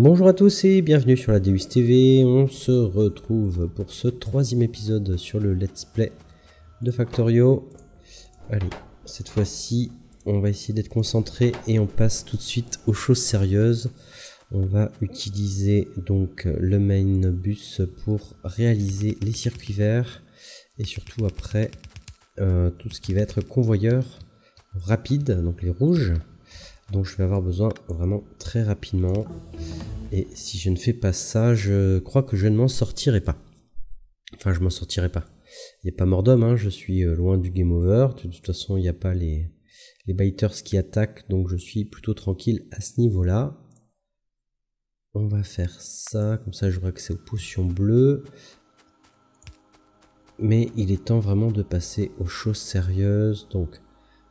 Bonjour à tous et bienvenue sur la Deus TV. On se retrouve pour ce troisième épisode sur le Let's Play de Factorio. Allez, cette fois-ci, on va essayer d'être concentré et on passe tout de suite aux choses sérieuses. On va utiliser donc le main bus pour réaliser les circuits verts et surtout après euh, tout ce qui va être convoyeur rapide, donc les rouges dont je vais avoir besoin vraiment très rapidement. Et si je ne fais pas ça, je crois que je ne m'en sortirai pas. Enfin, je m'en sortirai pas. Il n'y a pas mort d'homme, hein, je suis euh, loin du game over. De toute façon, il n'y a pas les, les biters qui attaquent, donc je suis plutôt tranquille à ce niveau-là. On va faire ça, comme ça j'aurai accès aux potions bleues. Mais il est temps vraiment de passer aux choses sérieuses, donc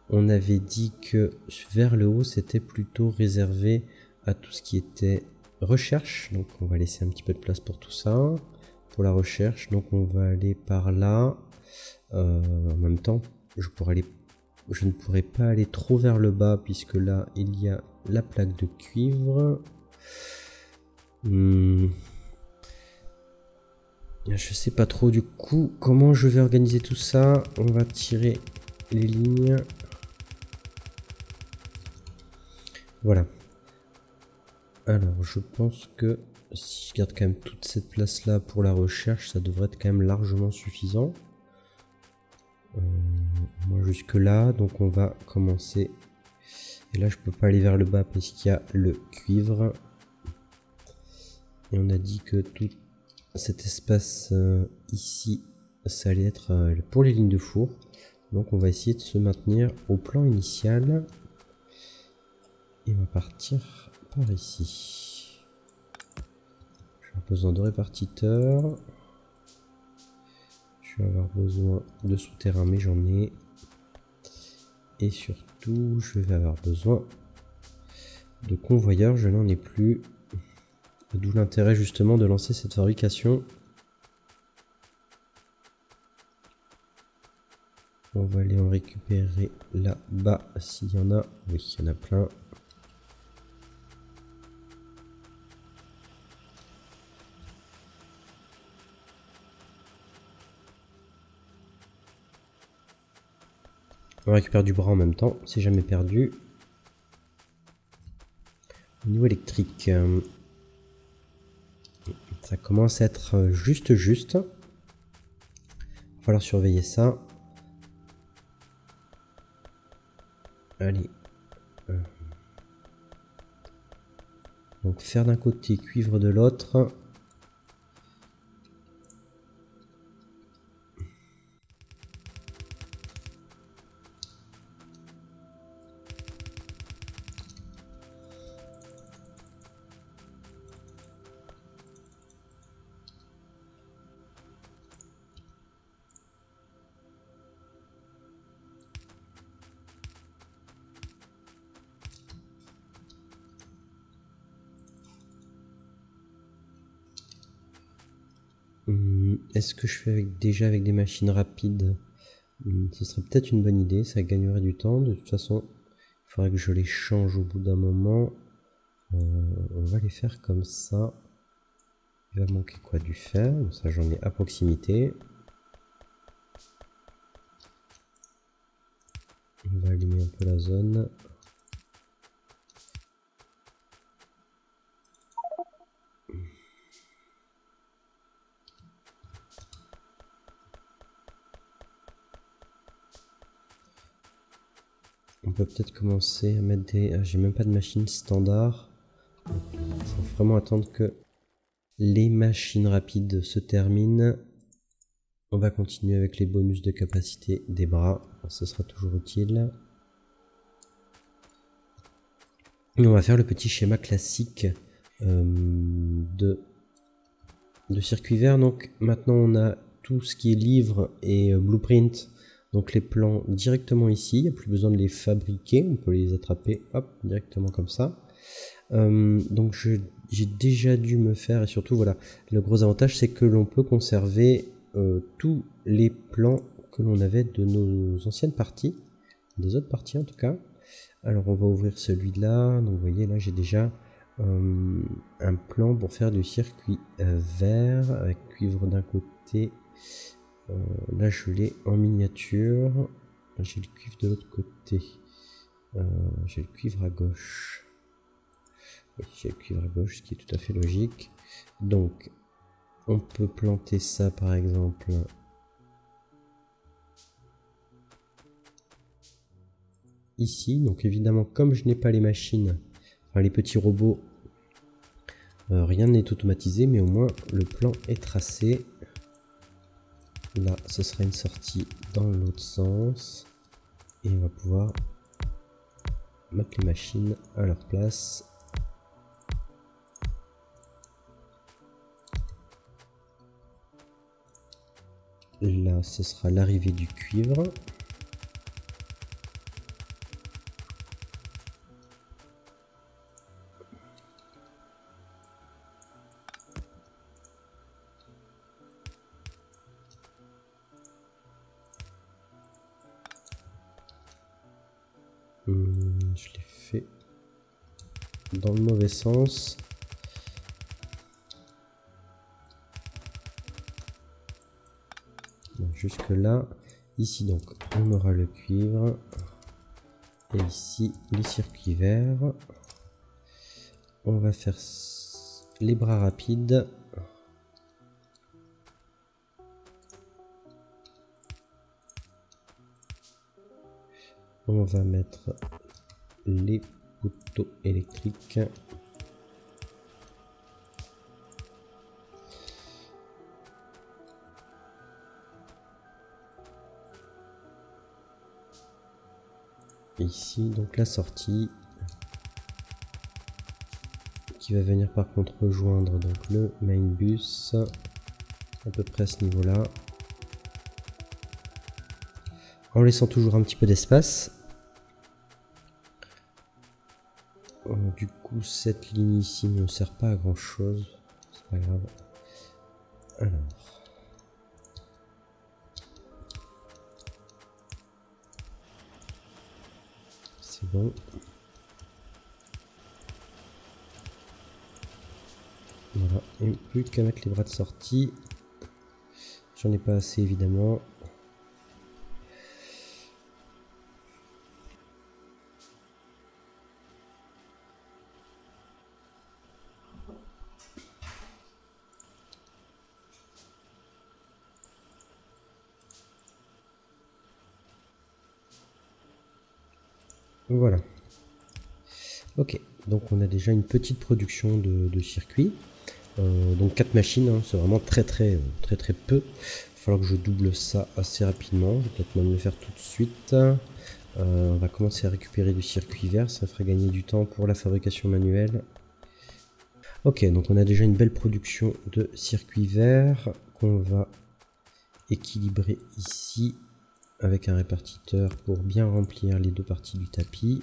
on avait dit que vers le haut, c'était plutôt réservé à tout ce qui était recherche. Donc on va laisser un petit peu de place pour tout ça, pour la recherche. Donc on va aller par là. Euh, en même temps, je, ne pourrais pas aller trop vers le bas puisque là, il y a la plaque de cuivre. Hmm. Je sais pas trop du coup comment je vais organiser tout ça. On va tirer les lignes. Voilà. Alors, je pense que si je garde quand même toute cette place-là pour la recherche, ça devrait être quand même largement suffisant. Euh, moi jusque là, donc on va commencer. Et là, je peux pas aller vers le bas parce qu'il y a le cuivre. Et on a dit que tout cet espace euh, ici, ça allait être euh, pour les lignes de four. Donc on va essayer de se maintenir au plan initial. On va partir par ici. Avoir besoin de répartiteurs. Je vais avoir besoin de souterrain, mais j'en ai. Et surtout, je vais avoir besoin de convoyeurs, je n'en ai plus. D'où l'intérêt justement de lancer cette fabrication. On va aller en récupérer là-bas s'il y en a. Oui, il y en a plein. On récupère du bras en même temps, c'est jamais perdu. Au niveau électrique, euh, ça commence à être juste juste. Il va falloir surveiller ça. Allez. Euh. Donc faire d'un côté, cuivre de l'autre. Est-ce que je fais déjà avec des machines rapides? Hmm, Ce serait peut-être une bonne idée, ça gagnerait du temps. De toute façon, il faudrait que je les change au bout d'un moment. Euh, on va les faire comme ça. Il va manquer quoi Du fer, ça j'en ai à proximité. On va allumer un peu la zone. Peut peut-être commencer à mettre des... Ah, j'ai même pas de machine standard. Il faut vraiment attendre que les machines rapides se terminent. On va continuer avec les bonus de capacité des bras. Ce sera toujours utile. Et on va faire le petit schéma classique euh, de, de circuit vert. Donc maintenant on a tout ce qui est livre et euh, blueprint donc les plans directement ici, il n'y a plus besoin de les fabriquer, on peut les attraper hop, directement comme ça. Euh, donc j'ai déjà dû me faire, et surtout voilà, le gros avantage c'est que l'on peut conserver euh, tous les plans que l'on avait de nos anciennes parties, des autres parties en tout cas. Alors on va ouvrir celui-là, donc vous voyez là j'ai déjà euh, un plan pour faire du circuit vert avec cuivre d'un côté. Euh, là, je l'ai en miniature. J'ai le cuivre de l'autre côté. j'ai le cuivre à gauche. Oui, j'ai le cuivre à gauche, ce qui est tout à fait logique. Donc, on peut planter ça par exemple ici. Donc évidemment, comme je n'ai pas les machines, enfin les petits robots, euh, rien n'est automatisé, mais au moins le plan est tracé. Là, ce sera une sortie dans l'autre sens. Et on va pouvoir mettre les machines à leur place. Là, ce sera l'arrivée du cuivre. Mauvais sens. jusque là. Ici donc on aura le cuivre. Et ici les circuits verts. On va faire les bras rapides. On va mettre les électrique. ici, donc la sortie qui va venir par contre rejoindre donc le main bus à peu près à ce niveau là en laissant toujours un petit peu d'espace du coup, cette ligne ici ne sert pas à grand chose. C'est pas grave. Alors. C'est bon. Voilà. Et plus qu'à mettre les bras de sortie. J'en ai pas assez évidemment. Ok, donc on a déjà une petite production de, circuits. Euh, donc 4 machines, hein, c'est vraiment très très très très peu. Il va falloir que je double ça assez rapidement. Je vais peut-être même le faire tout de suite. Euh, on va commencer à récupérer du circuit vert, ça fera gagner du temps pour la fabrication manuelle. Ok, donc on a déjà une belle production de circuits verts qu'on va équilibrer ici avec un répartiteur pour bien remplir les deux parties du tapis.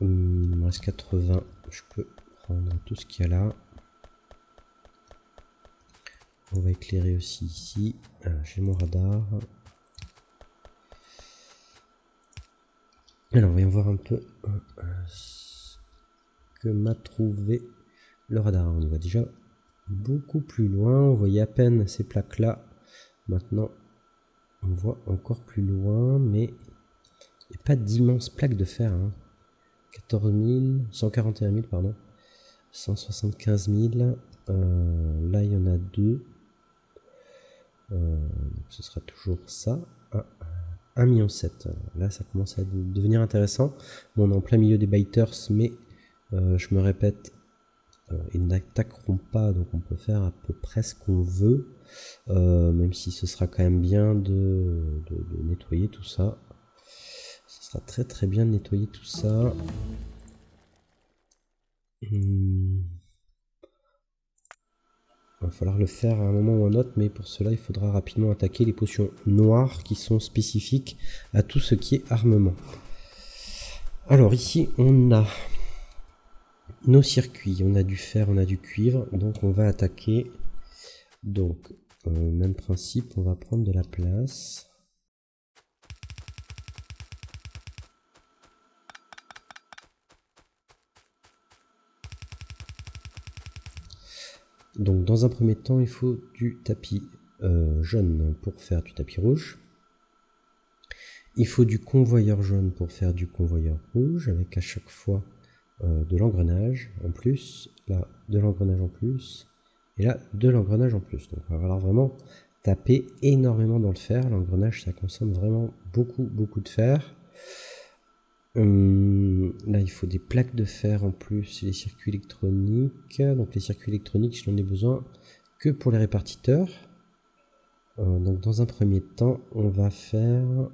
Hum, il me reste 80, je peux prendre tout ce qu'il y a là. On va éclairer aussi ici. J'ai mon radar. Alors, voyons voir un peu euh, ce que m'a trouvé le radar. On y voit déjà beaucoup plus loin. On voyait à peine ces plaques-là. Maintenant, on voit encore plus loin, mais il n'y a pas d'immenses plaques de fer. 14 000, 141 000, pardon. 175 000. Euh, là, il y en a deux. Euh, ce sera toujours ça. Ah, 1 million 7. Là, ça commence à devenir intéressant. on est en plein milieu des biters, mais euh, je me répète, ils n'attaqueront pas, donc on peut faire à peu près ce qu'on veut, même si ce sera quand même bien de, nettoyer tout ça. Très très bien de nettoyer tout ça. Il va falloir le faire à un moment ou à un autre, mais pour cela il faudra rapidement attaquer les potions noires qui sont spécifiques à tout ce qui est armement. Alors ici on a nos circuits. On a du fer, on a du cuivre, donc on va attaquer. Donc, euh, même principe, on va prendre de la place. Donc dans un premier temps, il faut du tapis euh, jaune pour faire du tapis rouge. Il faut du convoyeur jaune pour faire du convoyeur rouge, avec à chaque fois euh, de l'engrenage en plus, là de l'engrenage en plus, et là de l'engrenage en plus. Donc il va falloir vraiment taper énormément dans le fer. L'engrenage ça consomme vraiment beaucoup beaucoup de fer. Hum, là il faut des plaques de fer en plus, et les circuits électroniques. Donc les circuits électroniques je n'en ai besoin que pour les répartiteurs. Euh, donc dans un premier temps on va faire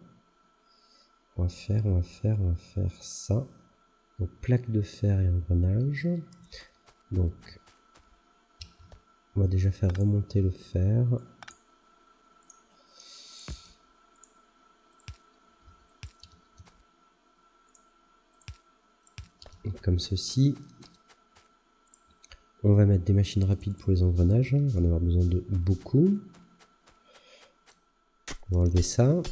on va faire, on va faire, on va faire ça. Donc plaque de fer et engrenage. Donc on va déjà faire remonter le fer. Comme ceci. On va mettre des machines rapides pour les engrenages. On va en avoir besoin de beaucoup. On va enlever ça.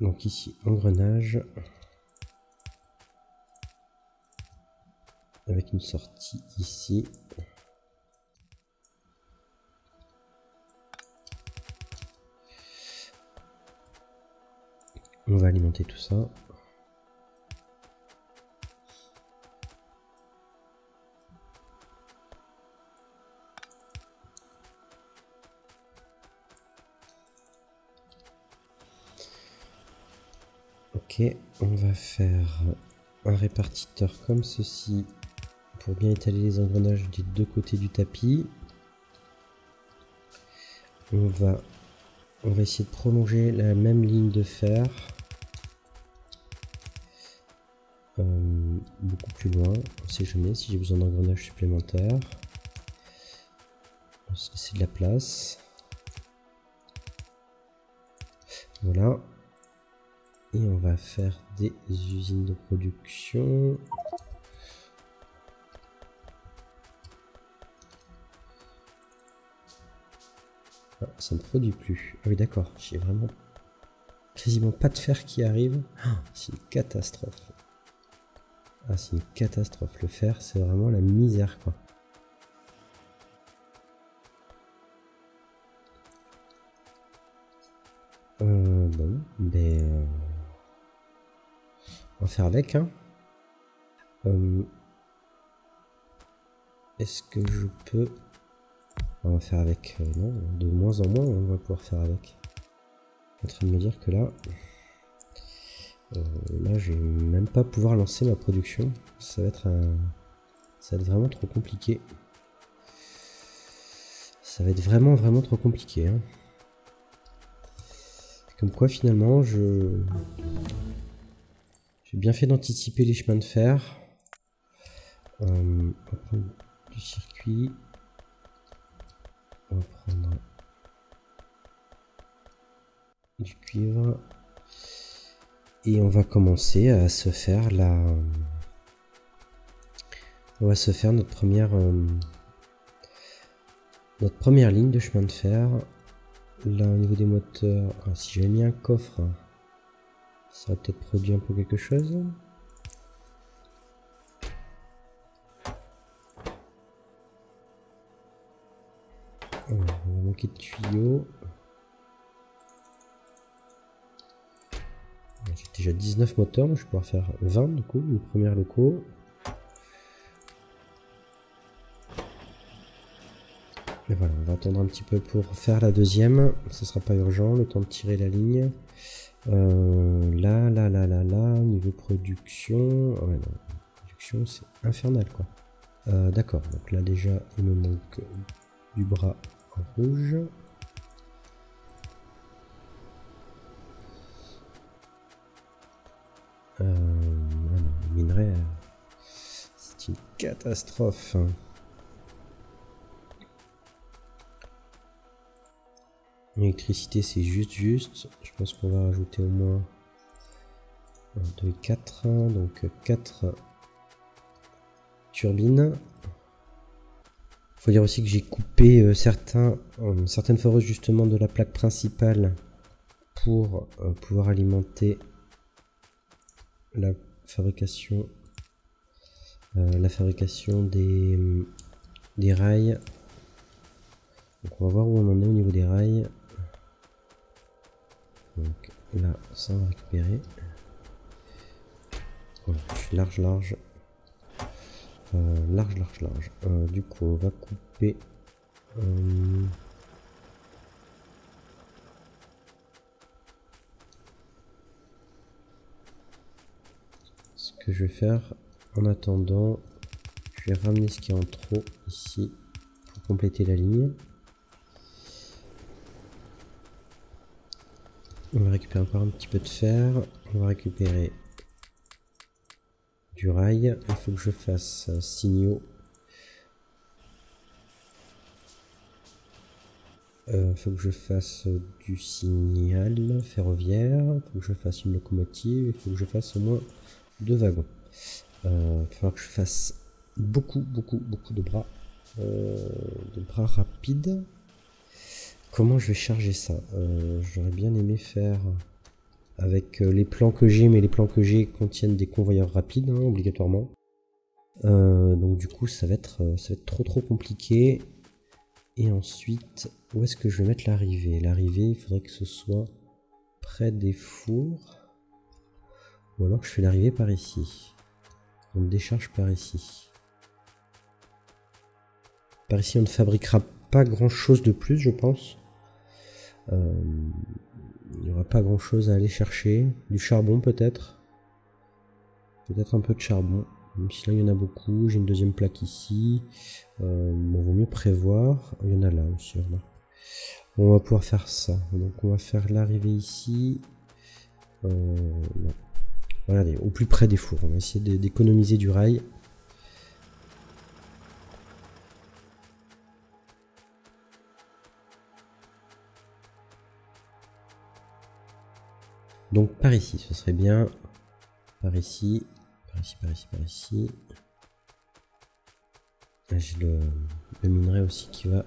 Donc ici, engrenage. Avec une sortie ici. On va alimenter tout ça. Ok, on va faire un répartiteur comme ceci pour bien étaler les engrenages des deux côtés du tapis. On va, on va essayer de prolonger la même ligne de fer. Euh, beaucoup plus loin, on sait jamais si j'ai besoin d'engrenages supplémentaires. On va se laisser de la place. Voilà, et on va faire des usines de production. Ça ne produit plus. Ah oui d'accord, j'ai vraiment quasiment pas de fer qui arrive. Ah, c'est une catastrophe. Ah c'est une catastrophe. Le fer c'est vraiment la misère quoi. Euh, bon, ben... Euh, on va faire avec. Hein. Euh, est-ce que je peux... On va faire avec. Euh, non, de moins en moins, on va pouvoir faire avec. en train de me dire que là... Euh, là, je vais même pas pouvoir lancer ma production. Ça va être un... Ça va être vraiment trop compliqué. Ça va être vraiment, vraiment trop compliqué. Hein. Comme quoi, finalement, je... J'ai bien fait d'anticiper les chemins de fer. Euh, on va prendre du circuit. On va prendre du cuivre. Et on va commencer à se faire la... On va se faire notre première... Euh, notre première ligne de chemin de fer. Là, au niveau des moteurs, si j'avais mis un coffre... Ça aurait peut-être produit un peu quelque chose. De tuyaux. J'ai déjà 19 moteurs, donc je vais pouvoir faire 20 du coup, les premiers locaux. Et voilà, on va attendre un petit peu pour faire la deuxième. Ce sera pas urgent, le temps de tirer la ligne. Euh, là, là, là, là, là, niveau production. Ah production, c'est infernal quoi. Euh, d'accord, donc là déjà, il me manque du bras rouge. Euh, le minerai, c'est une catastrophe. L'électricité, c'est juste, juste. Je pense qu'on va rajouter au moins 1, 2, 4. Donc 4 turbines. Faut dire aussi que j'ai coupé euh, certains, euh, certaines foreuses justement de la plaque principale pour euh, pouvoir alimenter la fabrication la fabrication des, des rails. Donc on va voir où on en est au niveau des rails. Donc là ça on va récupérer je suis large large large, large, large. Euh, du coup, on va couper. Euh, ce que je vais faire en attendant, je vais ramener ce qui est en trop ici pour compléter la ligne. On va récupérer encore un petit peu de fer. On va récupérer du rail. Il faut que je fasse signaux. Il euh, faut que je fasse du signal ferroviaire. Il faut que je fasse une locomotive. Il faut que je fasse au moins deux wagons. Euh, il va falloir que je fasse beaucoup, beaucoup, beaucoup de bras. Euh, de bras rapides. Comment je vais charger ça? J'aurais bien aimé faire avec euh, les plans que j'ai, mais les plans que j'ai contiennent des convoyeurs rapides, hein, obligatoirement. Euh, donc du coup, ça va, être, euh, ça va être trop trop compliqué. Et ensuite, où est-ce que je vais mettre l'arrivée? L'arrivée, il faudrait que ce soit près des fours. Ou alors je fais l'arrivée par ici. On décharge par ici. Par ici, on ne fabriquera pas grand chose de plus, je pense. Euh, il n'y aura pas grand chose à aller chercher. Du charbon peut-être. Peut-être un peu de charbon. Même si là il y en a beaucoup. J'ai une deuxième plaque ici. Euh, on vaut mieux prévoir. Il y en a là aussi. On va pouvoir faire ça. On va faire l'arrivée ici. Euh, Regardez, au plus près des fours. On va essayer d'économiser du rail. Donc par ici, ce serait bien. Par ici, par ici, par ici, par ici. J'ai le, minerai aussi qui va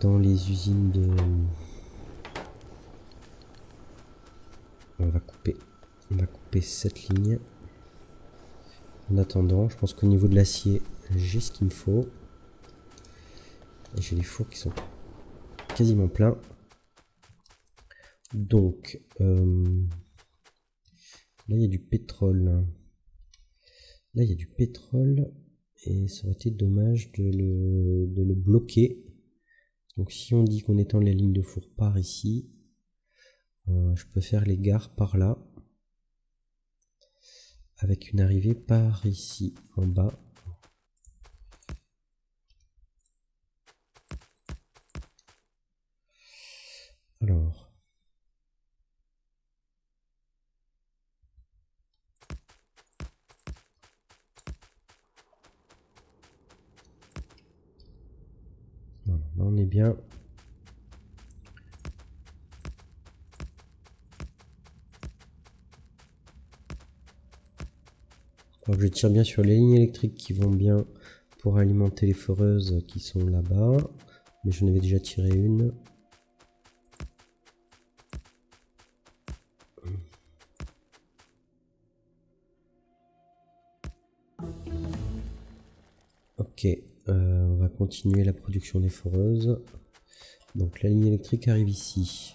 dans les usines de... On va couper. On va couper cette ligne. En attendant, je pense qu'au niveau de l'acier, j'ai ce qu'il me faut. J'ai les fours qui sont quasiment pleins. Donc, euh, là il y a du pétrole. Là il y a du pétrole et ça aurait été dommage de le, de le bloquer. Donc si on dit qu'on étend la ligne de four par ici, euh, je peux faire les gares par là. Avec une arrivée par ici en bas. Alors, on est bien. je tire bien sur les lignes électriques qui vont bien pour alimenter les foreuses qui sont là-bas. Mais je n'avais déjà tiré une. Ok, euh, on va continuer la production des foreuses. Donc la ligne électrique arrive ici.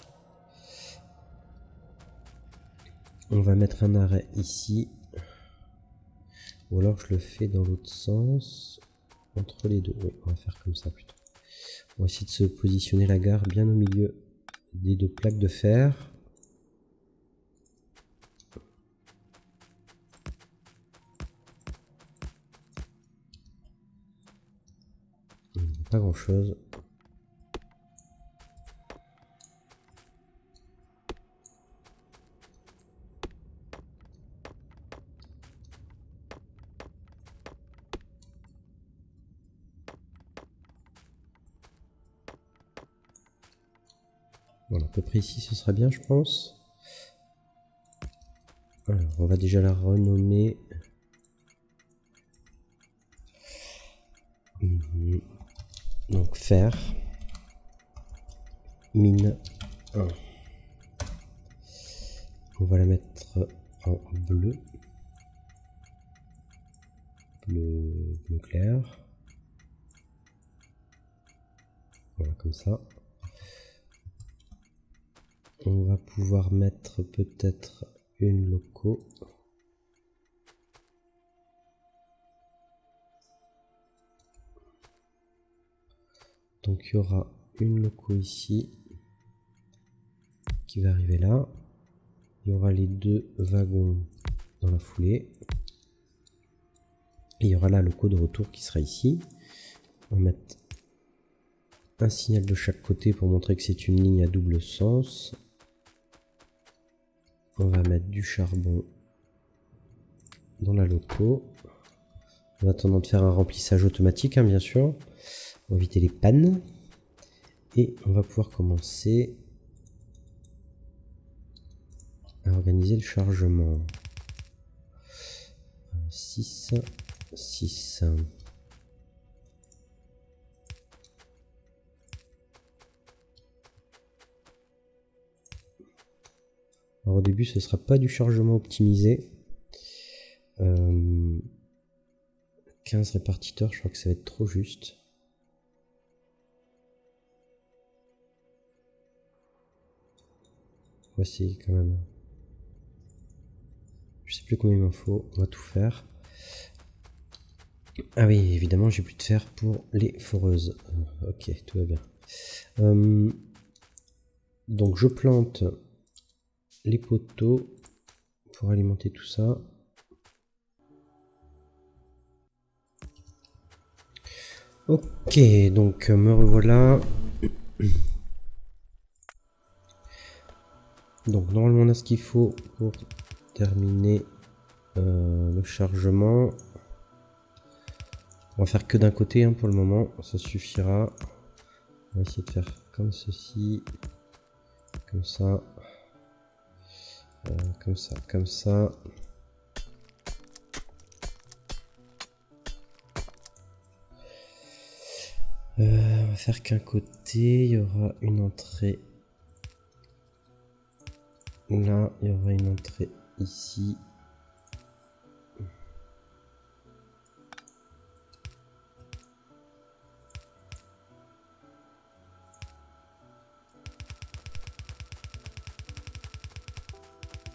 On va mettre un arrêt ici. Ou alors je le fais dans l'autre sens. Entre les deux. Oui, on va faire comme ça plutôt. On va essayer de se positionner la gare bien au milieu des deux plaques de fer. Pas grand chose. Voilà, à peu près ici, ce sera bien, je pense. Alors, on va déjà la renommer. Hmm. Donc fer, mine 1. On va la mettre en bleu. Bleu, bleu clair. Voilà, comme ça. On va pouvoir mettre peut-être une loco. Donc il y aura une loco ici qui va arriver là. Il y aura les deux wagons dans la foulée. Et il y aura le loco de retour qui sera ici. On va mettre un signal de chaque côté pour montrer que c'est une ligne à double sens. On va mettre du charbon dans la loco. En attendant de faire un remplissage automatique, hein, bien sûr. Éviter les pannes. Et on va pouvoir commencer à organiser le chargement. 6, 6. Alors au début ce sera pas du chargement optimisé. 15 euh, répartiteurs, je crois que ça va être trop juste. Voici quand même. Je sais plus combien il m'en faut, on va tout faire. Ah oui, évidemment, j'ai plus de fer pour les foreuses. Euh, ok, tout va bien. Euh, donc je plante les poteaux pour alimenter tout ça. Ok, donc me revoilà. Donc normalement on a ce qu'il faut pour terminer euh, le chargement. On va faire que d'un côté hein, pour le moment, ça suffira. On va essayer de faire comme ceci, comme ça. Euh, comme ça, comme ça. Euh, on va faire qu'un côté, il y aura une entrée là, il y aura une entrée ici.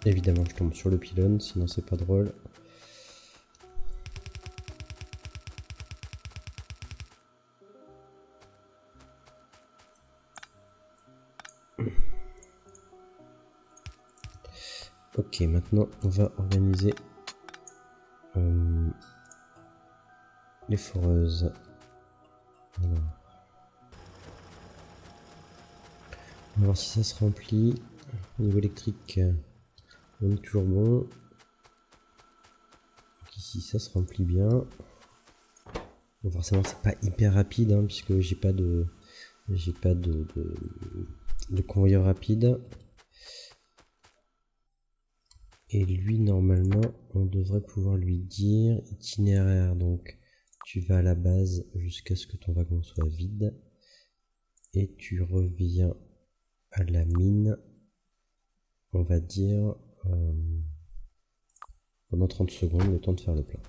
Évidemment, je tombe sur le pylône, sinon c'est pas drôle. Maintenant on va organiser euh, les foreuses. On va voir si ça se remplit. Au niveau électrique, on est toujours bon. ici, ça se remplit bien. Forcément, c'est pas hyper rapide hein, puisque j'ai pas de j'ai pas de, de convoyeur rapide. Et lui, normalement, on devrait pouvoir lui dire itinéraire. Donc, tu vas à la base jusqu'à ce que ton wagon soit vide. Et tu reviens à la mine, on va dire, euh, pendant 30 secondes, le temps de faire le plein.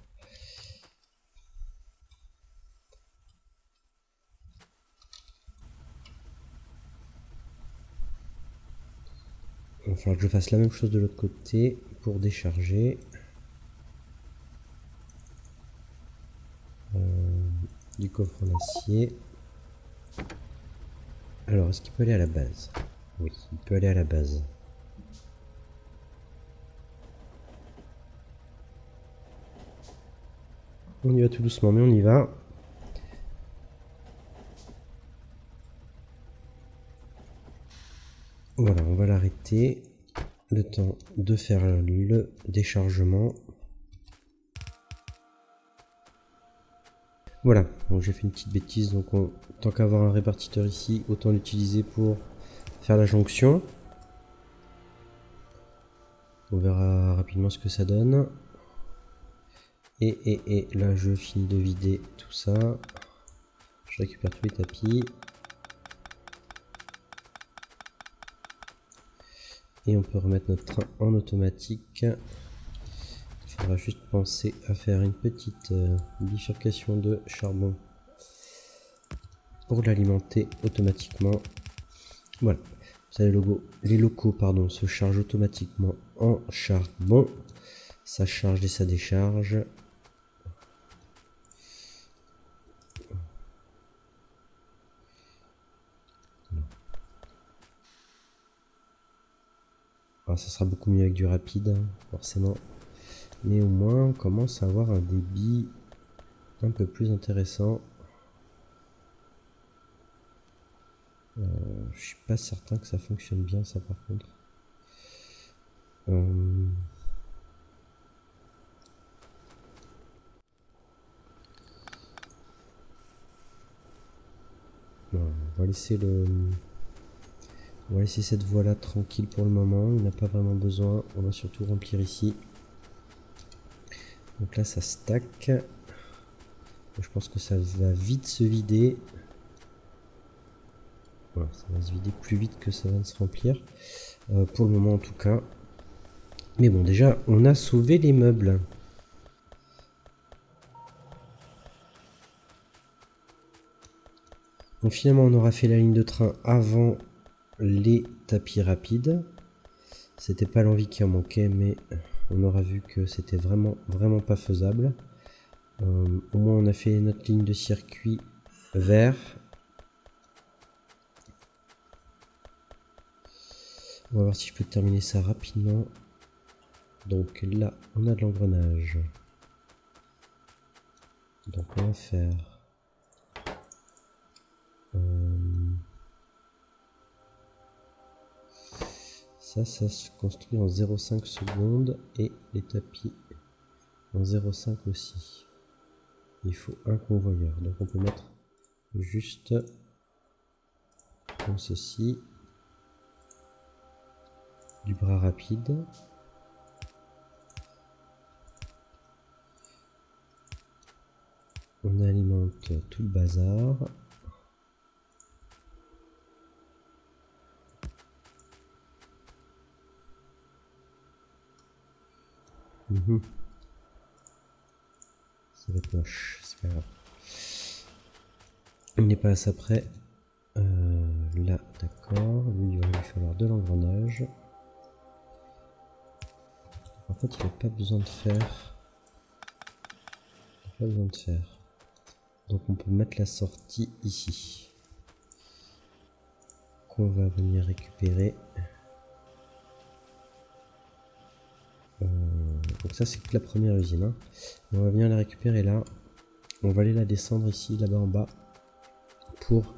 Falloir que je fasse la même chose de l'autre côté pour décharger. Euh, du coffre en acier. Alors, est-ce qu'il peut aller à la base? Oui, il peut aller à la base. On y va tout doucement, mais on y va. Voilà, on va l'arrêter le temps de faire le déchargement. Voilà, donc j'ai fait une petite bêtise, donc tant qu'avoir un répartiteur ici, autant l'utiliser pour faire la jonction. On verra rapidement ce que ça donne. Et, et, et là je finis de vider tout ça. Je récupère tous les tapis. On peut remettre notre train en automatique. Il faudra juste penser à faire une petite euh, bifurcation de charbon pour l'alimenter automatiquement. Voilà. les, les locaux pardon, se chargent automatiquement en charbon. Ça charge et ça décharge. Ça sera beaucoup mieux avec du rapide, hein, forcément. Mais au moins, on commence à avoir un débit un peu plus intéressant. Euh, je suis pas certain que ça fonctionne bien, ça par contre. Euh, on va laisser le... On va laisser cette voie là tranquille pour le moment, il n'a pas vraiment besoin, on va surtout remplir ici. Donc là ça stack. Je pense que ça va vite se vider. Voilà, ça va se vider plus vite que ça va se remplir. Euh, pour le moment en tout cas. Mais bon déjà on a sauvé les meubles. Donc finalement on aura fait la ligne de train avant les tapis rapides. C'était pas l'envie qui en manquait mais on aura vu que c'était vraiment vraiment pas faisable. Euh, au moins on a fait notre ligne de circuit vert. On va voir si je peux terminer ça rapidement. Donc là on a de l'engrenage. Donc on va faire ça, ça se construit en 0,5 secondes et les tapis en 0,5 aussi. Il faut un convoyeur, donc on peut mettre juste comme ceci du bras rapide. On alimente tout le bazar. Mhm. Ça va être moche, c'est pas grave. Il n'est pas ça près. Euh, là, d'accord. Lui, il va lui falloir de l'engrenage. En fait, il n'a pas besoin de faire. Il pas besoin de faire. Donc on peut mettre la sortie ici. Qu'on va venir récupérer. Donc ça c'est la première usine. Hein. On va venir la récupérer là. On va aller la descendre ici, là-bas en bas. Pour,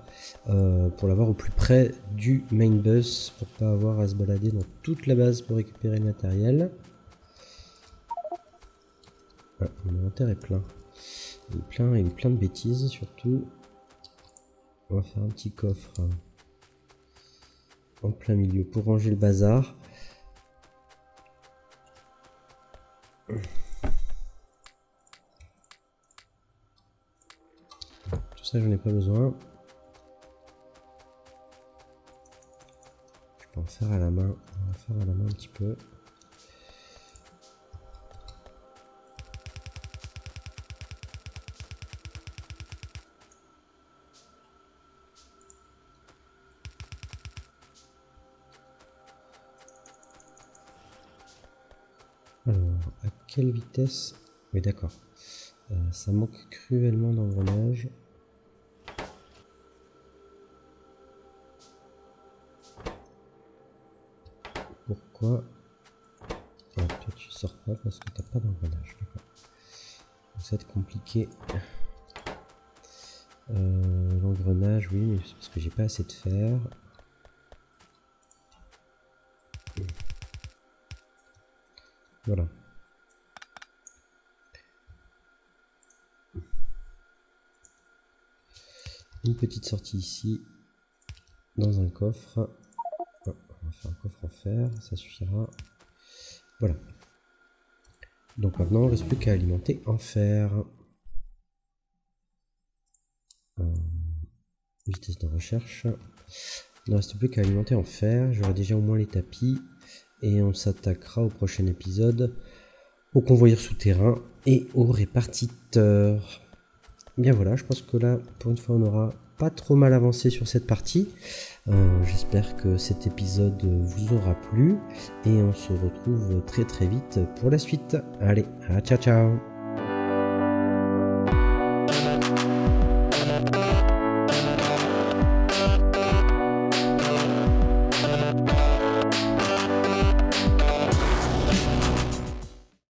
euh, pour l'avoir au plus près du main bus. Pour pas avoir à se balader dans toute la base pour récupérer le matériel. mon inventaire est plein. Il est plein, il est plein de bêtises surtout. On va faire un petit coffre hein, en plein milieu pour ranger le bazar. Tout ça, j'en ai pas besoin. Je peux en faire à la main. On va faire à la main un petit peu. Vitesse? Oui, d'accord. Euh, ça manque cruellement d'engrenage. Pourquoi? Ah, Toi, tu sors pas parce que t'as pas d'engrenage. Ça va être compliqué. Euh, l'engrenage, oui, mais c'est parce que j'ai pas assez de fer. Voilà. Une petite sortie ici dans un coffre. on va faire un coffre en fer, ça suffira. Voilà. Donc maintenant, il ne reste plus qu'à alimenter en fer. Euh, Vitesse de recherche. Il ne reste plus qu'à alimenter en fer. J'aurai déjà au moins les tapis. Et on s'attaquera au prochain épisode aux convoyeurs souterrains et aux répartiteurs. Bien voilà, je pense que là, pour une fois, on aura pas trop mal avancé sur cette partie. Euh, j'espère que cet épisode vous aura plu et on se retrouve très très vite pour la suite. Allez, à ciao ciao